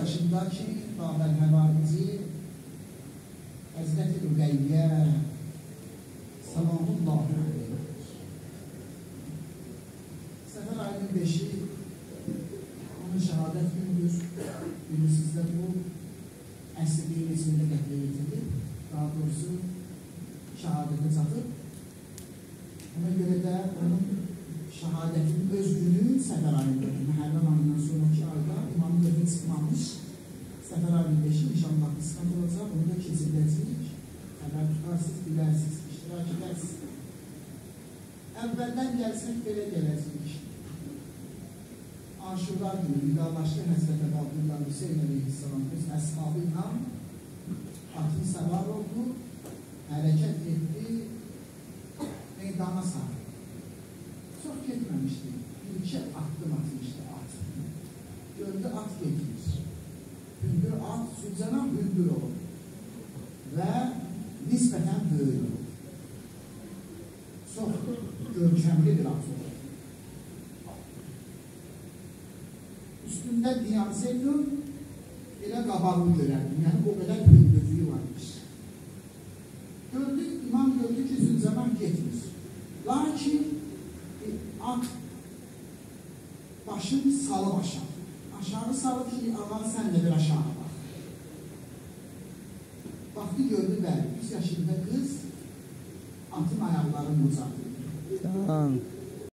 yaşındakı Babel Həvarici Həzrəti Rüqəyyə Salamullah Səfər ayının 5-i onun şəhadət günüdür. Bilirsiniz də bu əsrliyin içində qətlə yetirilib. Daha doğrusu şəhadətə çatıb. Ona görə də onun şəhadətin öz günü səfər ayındadır. Səfər ayının 5-i inşallah qısqan olacaq. Onu da keçiriləcək. Xəbər tutarsınız, bilərsiniz, iştirak edərsiniz. Əvvəldən gəlsək belə gələcək. Aşura günü vidalaşdı Həzrət Əbabullah Hüseyin Aleyhisselam öz əshabı ilə atın səvar oldu, hərəkət etdi, meydana sarı. Çox getməmişdi, bir iki addım atmışdı at. Gördü at getir. Hündür at, Sübzənan hündür olur və nisbətən böyük olur. Çox görkəmli bir at olur. üstündə Diyanseynun elə qabağını görərdim. Yəni, o qədər hündürlüyü varmış. Gördük, imam gördü ki, zülzəman getmir. Lakin at başını salıb aşağı. Aşağını sağlık şimdi Allah'ın senle bir aşağına bak. Baktı gördü ben. Yüz yaşında kız atın ayaklarını uzattı.